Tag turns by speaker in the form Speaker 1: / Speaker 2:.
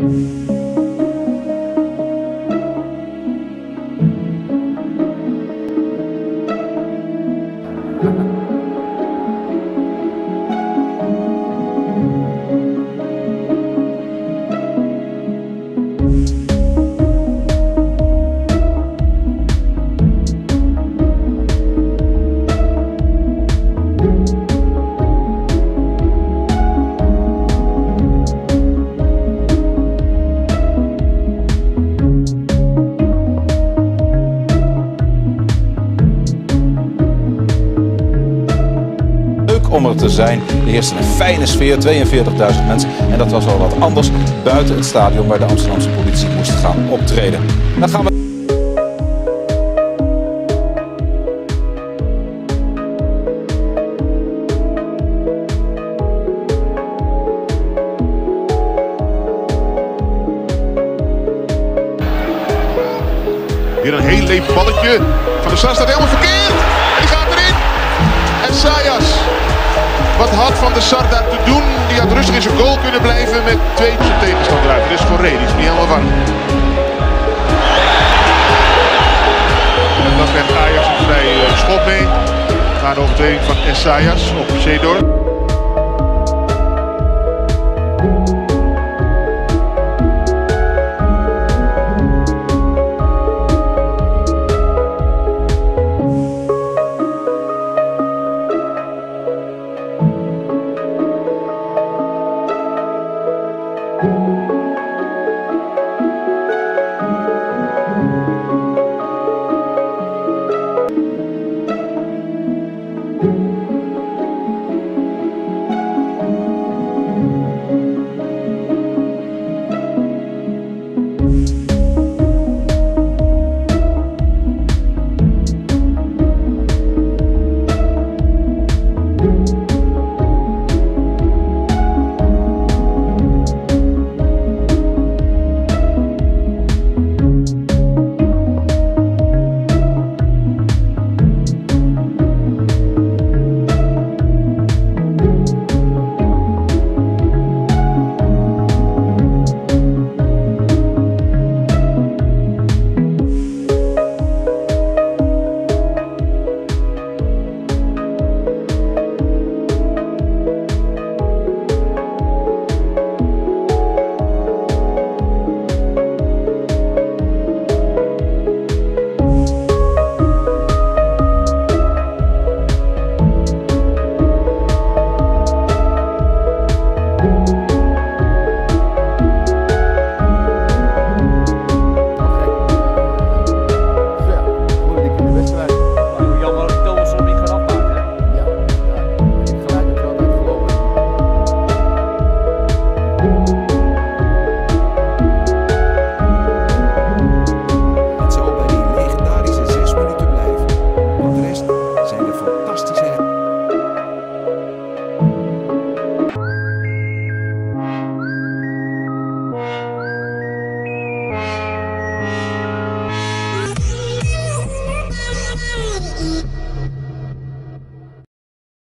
Speaker 1: Música om er te zijn. Er heerste een fijne sfeer, 42.000 mensen. En dat was al wat anders buiten het stadion waar de Amsterdamse politie moest gaan optreden. Dan gaan we.
Speaker 2: Weer een heel leeg balletje. Van der Sar staat helemaal verkeerd. En die gaat erin. En Sayas. Wat had Van der Sar daar te doen? Die had rustig in zijn goal kunnen blijven met twee zijn tegenstander uit. Is voor Ray, die is niet helemaal warm. En dan krijgt Ajax een vrije eh, schop mee. Na de overtreding van Essayas op Zedor.